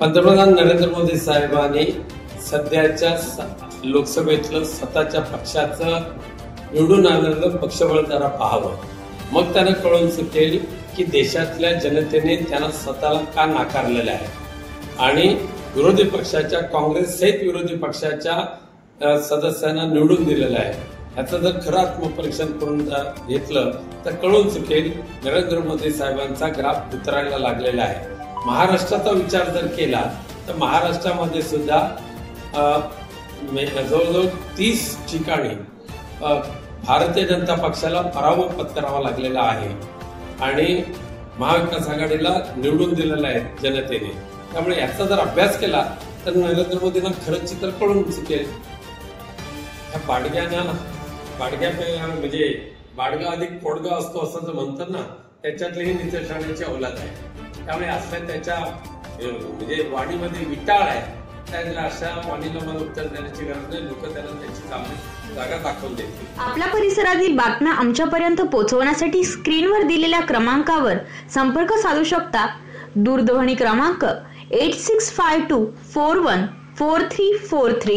पंतप्रधान नरेंद्र मोदी साहेबांनी सध्याच्या स- लोकसभेतलं स्वतःच्या पक्षाचं निवडून आलेलं पक्षबळ जरा पाहावं. मग त्याने कळून चुकेल की देशातल्या जनतेने त्यांना स्वतःला का नाकारलेलं आहे? आणि विरोधी पक्षाच्या काँग्रेस सहित विरोधी पक्षाच्या सदस्यांना निवडून दिलेलं आहे. याचं जर खरं आत्मपरीक्षण करून जर घेतलं तर कळून चुकेल नरेंद्र मोदी साहेबांचा ग्राफ उतरायला लागलेला आहे. महाराष्ट्राचा विचार जर केला तर महाराष्ट्रामध्ये सुद्धा जवळजवळ तीस ठिकाणी भारतीय जनता पक्षाला पराभव पत्करावा लागलेला आहे. आणि महाविकास आघाडीला निवडून दिलेलं आहे जनतेने. त्यामुळे याचा जर अभ्यास केला तर नरेंद्र मोदींना खरंच चित्र कळून चुकेल. ह्या बाडग्यानं बाडग्या म्हणजे बाडगा अधिक पोडगा असतो असं जर म्हणतात ना त्याच्यातली ही नितेश राणेची औलाद आहे. त्यामुळे असं त्याच्या म्हणजे वाणीमध्ये विटाळ आहे. त्याला अशा वाणीला मला उत्तर देण्याची गरज नाही. लोक त्याला त्यांची कामे जागा दाखवून देतील. आपल्या परिसरातील बातम्या आमच्यापर्यंत पोहोचवण्यासाठी स्क्रीनवर दिलेल्या क्रमांकावर संपर्क साधू शकता. दूरध्वनी क्रमांक eight six five two four one four three four three